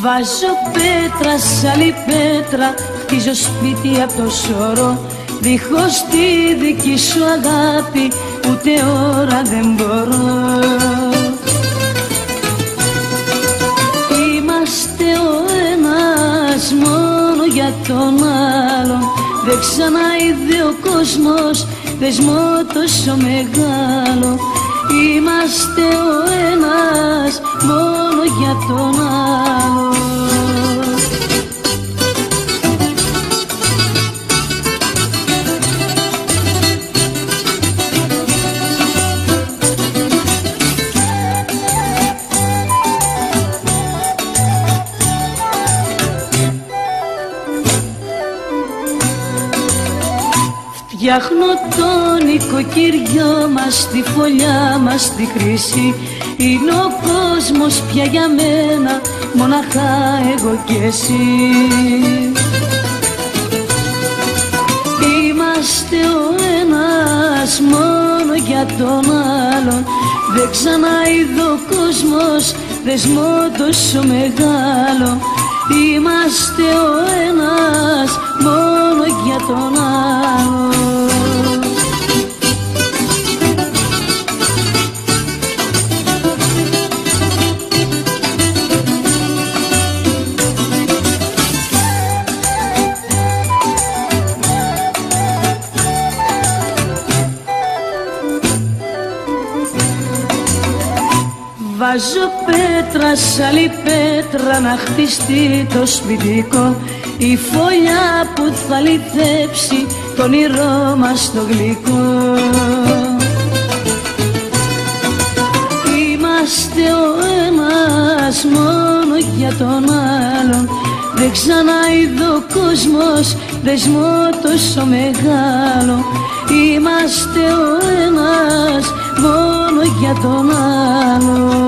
Βάζω πέτρα σ' άλλη πέτρα Χτίζω σπίτι απ' το σωρό Δίχως τη δική σου αγάπη Ούτε ώρα δεν μπορώ. Είμαστε ο ένας μόνο για τον άλλον. Δεν ξαναείδε ο κόσμος δεσμό τόσο μεγάλο. Είμαστε ο ένας μόνο για τον άλλο Φτιάχνω το νοικοκυριό μας, τη φωλιά μας, τη χρήση. Είναι ο κόσμος πια για μένα, μοναχά εγώ κι εσύ. Είμαστε ο ένας μόνο για τον άλλον. Δεν ξαναείδε ο κόσμος δεσμό τόσο μεγάλο. Είμαστε Βάζω πέτρα σ' άλλη πέτρα να χτιστεί το σπιτικό. Η φωλιά που θα λυθέψει το όνειρό μας το γλυκό. Είμαστε ο ένας μόνο για τον άλλον. Δεν ξαναείδε ο κόσμος δεσμό τόσο μεγάλο. Είμαστε ο ένας μόνο για τον άλλο